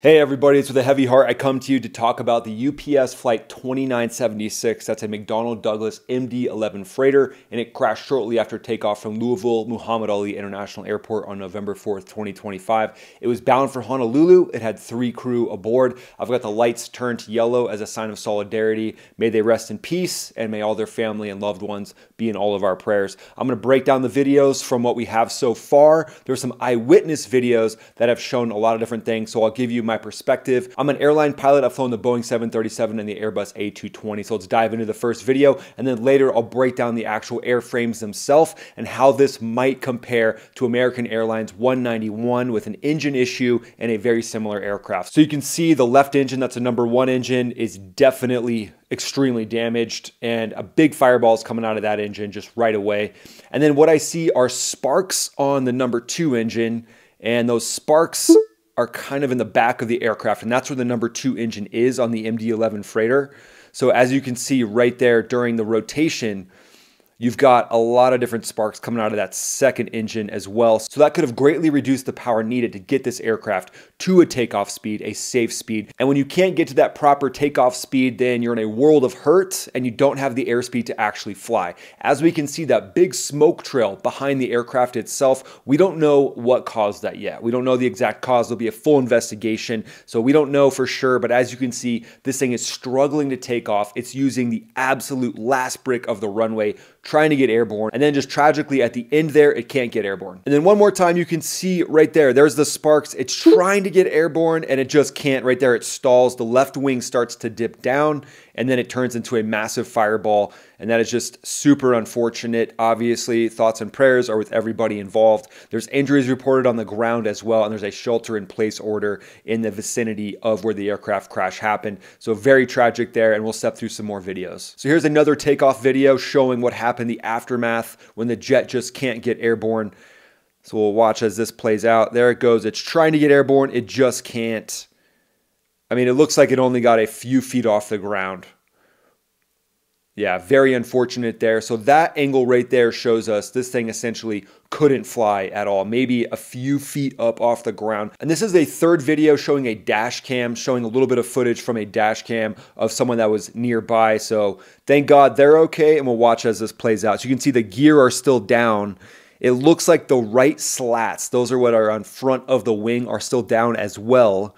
Hey everybody, it's with a heavy heart. I come to you to talk about the UPS Flight 2976. That's a McDonnell Douglas MD 11 freighter, and it crashed shortly after takeoff from Louisville Muhammad Ali International Airport on November 4th, 2025. It was bound for Honolulu. It had three crew aboard. I've got the lights turned to yellow as a sign of solidarity. May they rest in peace, and may all their family and loved ones be in all of our prayers. I'm going to break down the videos from what we have so far. There's some eyewitness videos that have shown a lot of different things, so I'll give you my perspective. I'm an airline pilot. I've flown the Boeing 737 and the Airbus A220. So let's dive into the first video. And then later I'll break down the actual airframes themselves and how this might compare to American Airlines 191 with an engine issue and a very similar aircraft. So you can see the left engine, that's a number one engine, is definitely extremely damaged and a big fireball is coming out of that engine just right away. And then what I see are sparks on the number two engine and those sparks are kind of in the back of the aircraft, and that's where the number two engine is on the MD-11 freighter. So as you can see right there during the rotation, You've got a lot of different sparks coming out of that second engine as well. So that could have greatly reduced the power needed to get this aircraft to a takeoff speed, a safe speed. And when you can't get to that proper takeoff speed, then you're in a world of hurt and you don't have the airspeed to actually fly. As we can see that big smoke trail behind the aircraft itself, we don't know what caused that yet. We don't know the exact cause. There'll be a full investigation. So we don't know for sure. But as you can see, this thing is struggling to take off. It's using the absolute last brick of the runway trying to get airborne. And then just tragically at the end there, it can't get airborne. And then one more time, you can see right there, there's the sparks. It's trying to get airborne and it just can't. Right there, it stalls. The left wing starts to dip down and then it turns into a massive fireball. And that is just super unfortunate. Obviously, thoughts and prayers are with everybody involved. There's injuries reported on the ground as well, and there's a shelter in place order in the vicinity of where the aircraft crash happened. So, very tragic there, and we'll step through some more videos. So, here's another takeoff video showing what happened, the aftermath when the jet just can't get airborne. So, we'll watch as this plays out. There it goes. It's trying to get airborne, it just can't. I mean, it looks like it only got a few feet off the ground. Yeah, very unfortunate there. So that angle right there shows us this thing essentially couldn't fly at all, maybe a few feet up off the ground. And this is a third video showing a dash cam, showing a little bit of footage from a dash cam of someone that was nearby. So thank God they're okay, and we'll watch as this plays out. So you can see the gear are still down. It looks like the right slats, those are what are on front of the wing, are still down as well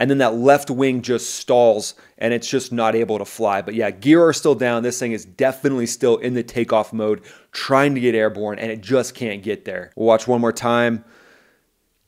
and then that left wing just stalls and it's just not able to fly. But yeah, gear are still down. This thing is definitely still in the takeoff mode, trying to get airborne, and it just can't get there. We'll watch one more time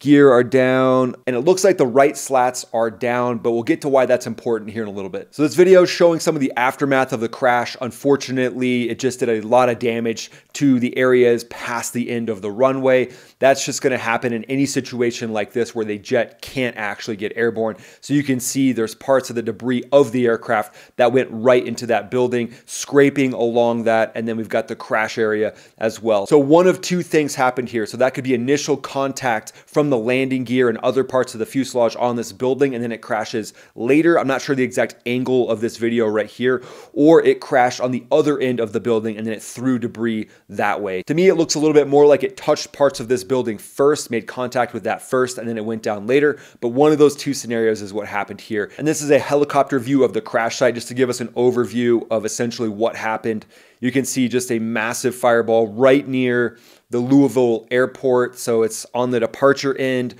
gear are down, and it looks like the right slats are down, but we'll get to why that's important here in a little bit. So this video is showing some of the aftermath of the crash. Unfortunately, it just did a lot of damage to the areas past the end of the runway. That's just gonna happen in any situation like this where the jet can't actually get airborne. So you can see there's parts of the debris of the aircraft that went right into that building, scraping along that, and then we've got the crash area as well. So one of two things happened here. So that could be initial contact from the landing gear and other parts of the fuselage on this building and then it crashes later. I'm not sure the exact angle of this video right here, or it crashed on the other end of the building and then it threw debris that way. To me, it looks a little bit more like it touched parts of this building first, made contact with that first, and then it went down later. But one of those two scenarios is what happened here. And this is a helicopter view of the crash site just to give us an overview of essentially what happened. You can see just a massive fireball right near the Louisville airport. So it's on the departure end.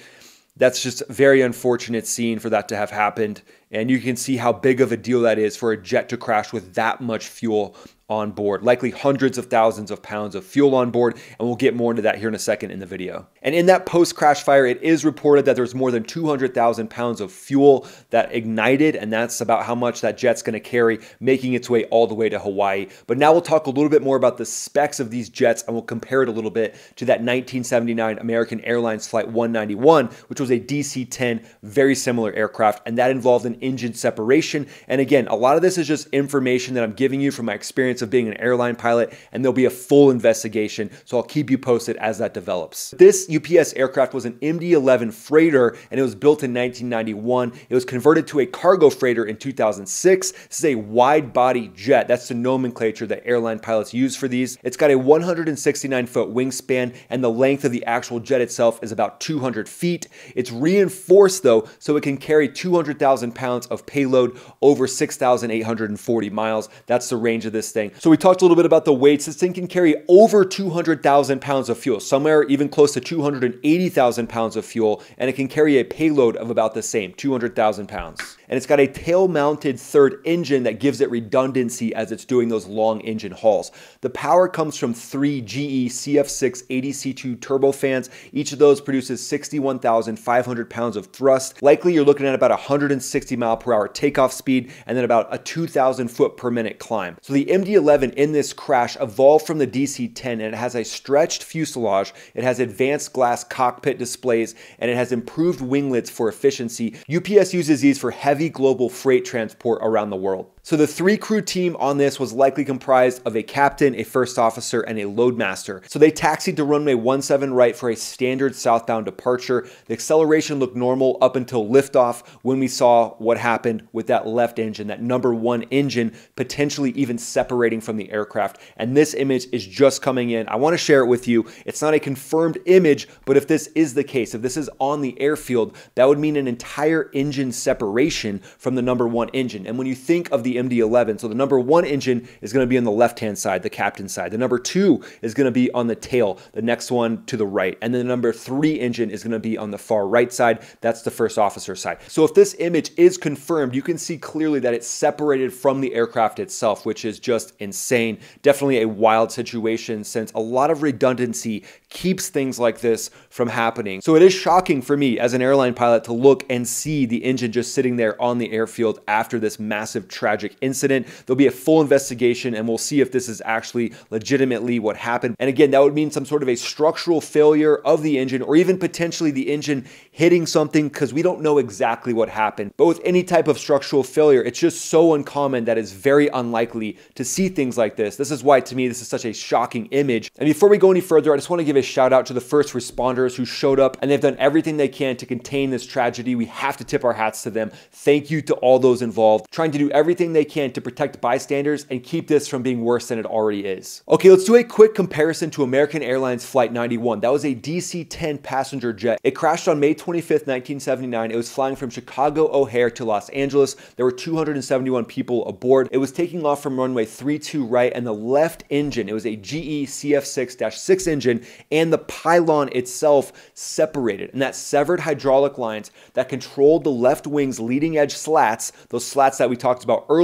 That's just a very unfortunate scene for that to have happened. And you can see how big of a deal that is for a jet to crash with that much fuel on board, likely hundreds of thousands of pounds of fuel on board, and we'll get more into that here in a second in the video. And in that post-crash fire, it is reported that there's more than 200,000 pounds of fuel that ignited, and that's about how much that jet's gonna carry, making its way all the way to Hawaii. But now we'll talk a little bit more about the specs of these jets, and we'll compare it a little bit to that 1979 American Airlines Flight 191, which was a DC-10, very similar aircraft, and that involved an engine separation. And again, a lot of this is just information that I'm giving you from my experience of being an airline pilot, and there'll be a full investigation. So I'll keep you posted as that develops. This UPS aircraft was an MD 11 freighter, and it was built in 1991. It was converted to a cargo freighter in 2006. This is a wide body jet. That's the nomenclature that airline pilots use for these. It's got a 169 foot wingspan, and the length of the actual jet itself is about 200 feet. It's reinforced though, so it can carry 200,000 pounds of payload over 6,840 miles. That's the range of this thing. So we talked a little bit about the weights. This thing can carry over 200,000 pounds of fuel, somewhere even close to 280,000 pounds of fuel, and it can carry a payload of about the same, 200,000 pounds. And it's got a tail mounted third engine that gives it redundancy as it's doing those long engine hauls. The power comes from three GE CF6 80C2 turbofans. Each of those produces 61,500 pounds of thrust. Likely you're looking at about 160 mile per hour takeoff speed and then about a 2,000 foot per minute climb. So the MD-11 in this crash evolved from the DC-10 and it has a stretched fuselage, it has advanced glass cockpit displays, and it has improved winglets for efficiency. UPS uses these for heavy global freight transport around the world. So the three crew team on this was likely comprised of a captain, a first officer, and a loadmaster. So they taxied to runway 17 right for a standard southbound departure. The acceleration looked normal up until liftoff when we saw what happened with that left engine, that number one engine potentially even separating from the aircraft. And this image is just coming in. I want to share it with you. It's not a confirmed image, but if this is the case, if this is on the airfield, that would mean an entire engine separation from the number one engine. And when you think of the the MD-11. So the number one engine is going to be on the left-hand side, the captain side. The number two is going to be on the tail, the next one to the right. And then the number three engine is going to be on the far right side. That's the first officer side. So if this image is confirmed, you can see clearly that it's separated from the aircraft itself, which is just insane. Definitely a wild situation since a lot of redundancy keeps things like this from happening. So it is shocking for me as an airline pilot to look and see the engine just sitting there on the airfield after this massive tragic incident. There'll be a full investigation and we'll see if this is actually legitimately what happened. And again, that would mean some sort of a structural failure of the engine or even potentially the engine hitting something because we don't know exactly what happened. But with any type of structural failure, it's just so uncommon that it's very unlikely to see things like this. This is why to me this is such a shocking image. And before we go any further, I just want to give a shout out to the first responders who showed up and they've done everything they can to contain this tragedy. We have to tip our hats to them. Thank you to all those involved, trying to do everything they can to protect bystanders and keep this from being worse than it already is. Okay, let's do a quick comparison to American Airlines Flight 91. That was a DC 10 passenger jet. It crashed on May 25th, 1979. It was flying from Chicago O'Hare to Los Angeles. There were 271 people aboard. It was taking off from runway 32 right and the left engine, it was a GE CF6-6 engine, and the pylon itself separated. And that severed hydraulic lines that controlled the left wing's leading edge slats, those slats that we talked about earlier,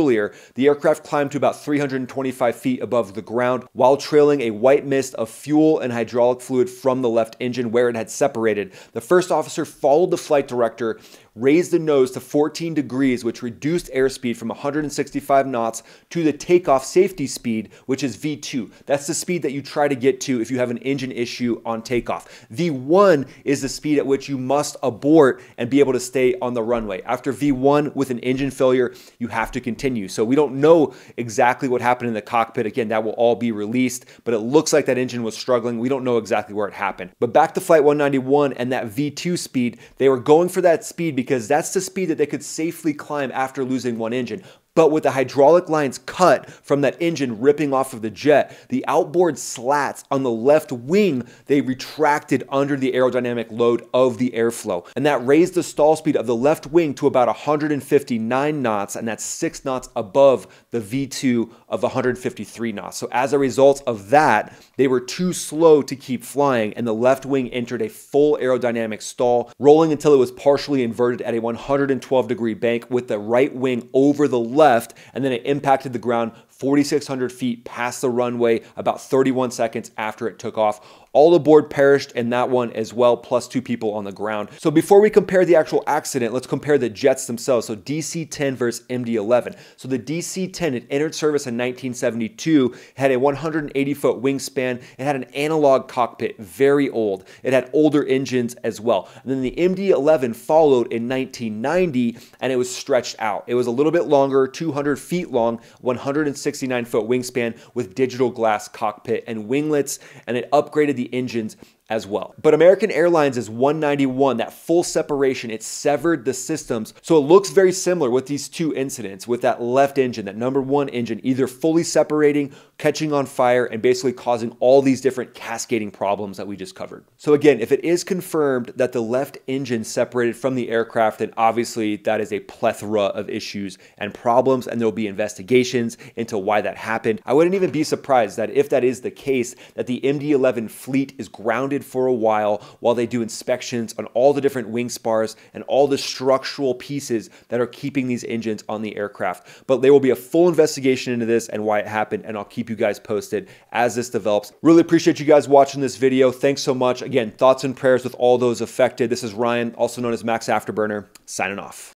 the aircraft climbed to about 325 feet above the ground while trailing a white mist of fuel and hydraulic fluid from the left engine where it had separated. The first officer followed the flight director raised the nose to 14 degrees, which reduced airspeed from 165 knots to the takeoff safety speed, which is V2. That's the speed that you try to get to if you have an engine issue on takeoff. V1 is the speed at which you must abort and be able to stay on the runway. After V1 with an engine failure, you have to continue. So we don't know exactly what happened in the cockpit. Again, that will all be released, but it looks like that engine was struggling. We don't know exactly where it happened. But back to Flight 191 and that V2 speed, they were going for that speed because that's the speed that they could safely climb after losing one engine. But with the hydraulic lines cut from that engine ripping off of the jet, the outboard slats on the left wing, they retracted under the aerodynamic load of the airflow. And that raised the stall speed of the left wing to about 159 knots, and that's six knots above the V2 of 153 knots. So as a result of that, they were too slow to keep flying, and the left wing entered a full aerodynamic stall, rolling until it was partially inverted at a 112 degree bank with the right wing over the left left, and then it impacted the ground 4,600 feet past the runway about 31 seconds after it took off. All aboard perished in that one as well, plus two people on the ground. So before we compare the actual accident, let's compare the jets themselves. So DC-10 versus MD-11. So the DC-10, it entered service in 1972, had a 180-foot wingspan, it had an analog cockpit, very old. It had older engines as well. And then the MD-11 followed in 1990, and it was stretched out. It was a little bit longer, 200 feet long, 169-foot wingspan with digital glass cockpit and winglets, and it upgraded the engines as well. But American Airlines is 191, that full separation, it severed the systems. So it looks very similar with these two incidents with that left engine, that number one engine, either fully separating, catching on fire, and basically causing all these different cascading problems that we just covered. So again, if it is confirmed that the left engine separated from the aircraft, then obviously that is a plethora of issues and problems, and there'll be investigations into why that happened. I wouldn't even be surprised that if that is the case, that the MD-11 fleet is grounded for a while while they do inspections on all the different wing spars and all the structural pieces that are keeping these engines on the aircraft. But there will be a full investigation into this and why it happened, and I'll keep you guys posted as this develops. Really appreciate you guys watching this video. Thanks so much. Again, thoughts and prayers with all those affected. This is Ryan, also known as Max Afterburner, signing off.